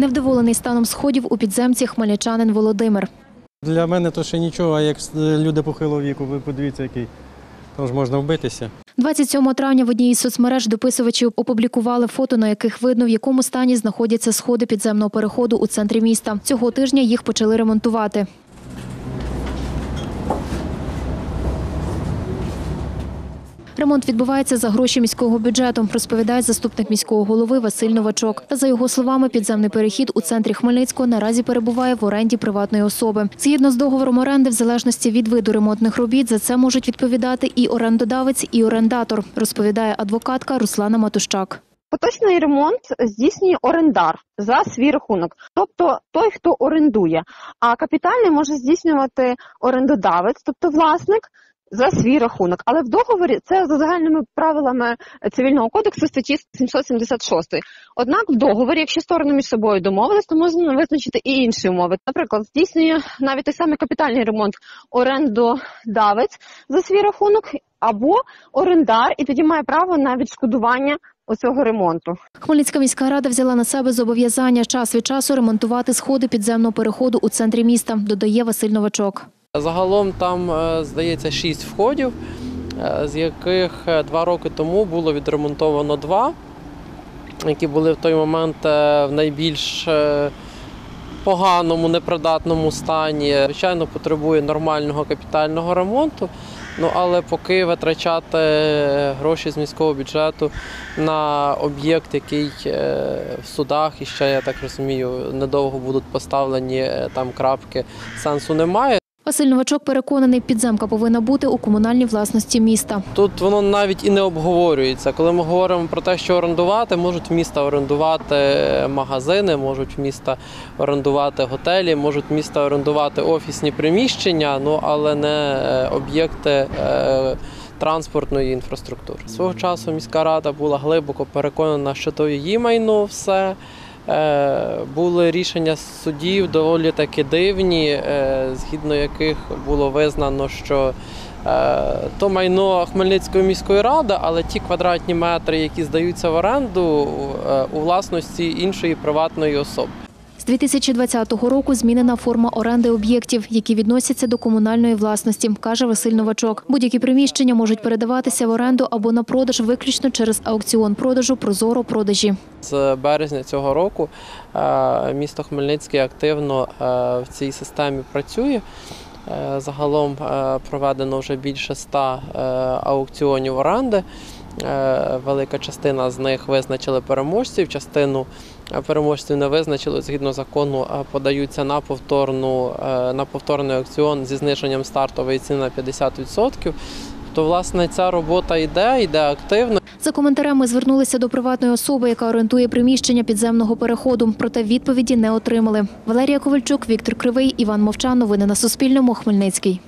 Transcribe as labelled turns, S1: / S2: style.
S1: Невдоволений станом сходів у підземці хмельничанин Володимир.
S2: Для мене то ще нічого, а як люди похилого віку, ви подивіться, який. Тож можна вбитися.
S1: 27 травня в одній із соцмереж дописувачі опублікували фото, на яких видно, в якому стані знаходяться сходи підземного переходу у центрі міста. Цього тижня їх почали ремонтувати. Ремонт відбувається за гроші міського бюджету, розповідає заступник міського голови Василь Новачок. Та за його словами, підземний перехід у центрі Хмельницького наразі перебуває в оренді приватної особи. Згідно з договором оренди, в залежності від виду ремонтних робіт, за це можуть відповідати і орендодавець, і орендатор, розповідає адвокатка Руслана Матущак.
S3: Поточний ремонт здійснює орендар за свій рахунок, тобто той, хто орендує. А капітальний може здійснювати орендодавець, тобто власник. За свій рахунок, але в договорі це за загальними правилами цивільного кодексу статті 776. Однак в договорі, якщо сторони між собою домовились, то можна визначити і інші умови. Наприклад, здійснює навіть той самий капітальний ремонт орендодавець за свій рахунок або орендар, і тоді має право на відшкодування оцього ремонту.
S1: Хмельницька міська рада взяла на себе зобов'язання час від часу ремонтувати сходи підземного переходу у центрі міста, додає Василь Новачок.
S4: Загалом там, е, здається, шість входів, е, з яких е, два роки тому було відремонтовано два, які були в той момент в найбільш поганому, непридатному стані. Звичайно, потребує нормального капітального ремонту. Ну, але поки витрачати гроші з міського бюджету на об'єкт, який в судах і ще, я так розумію, недовго будуть поставлені там крапки, сенсу немає.
S1: Василь Новачок переконаний, підземка повинна бути у комунальній власності міста.
S4: Тут воно навіть і не обговорюється. Коли ми говоримо про те, що орендувати, можуть міста орендувати магазини, можуть міста орендувати готелі, можуть міста орендувати офісні приміщення, ну але не е, об'єкти. е, Транспортної інфраструктури свого часу міська рада була глибоко переконана, що то її майно все. Е, Були рішення судів доволі таки дивні, е, згідно яких було визнано, що е, то майно Хмельницької міської ради, але ті квадратні метри, які здаються в оренду у власності іншої приватної особи.
S1: З 2020 року змінена форма оренди об'єктів, які відносяться до комунальної власності, каже Василь Новачок. Будь-які приміщення можуть передаватися в оренду або на продаж виключно через аукціон продажу Прозоро продажі.
S4: З березня цього року е, місто Хмельницький активно е, в цій системі працює. Е, Загалом проведено вже більше ста аукціонів оренди. Е, Велика частина з них визначили переможців, частину е, переможців не визначили. Згідно закону, подаються на повторну е, на повторний аукціон зі зниженням стартової ціни на 50%. То, власне, ця робота йде, йде активно.
S1: За коментарями звернулися до приватної особи, яка орендує приміщення підземного переходу. Проте відповіді не отримали. Валерія Ковальчук, Віктор Кривий, Іван Мовчан. Новини на Суспільному. Хмельницький.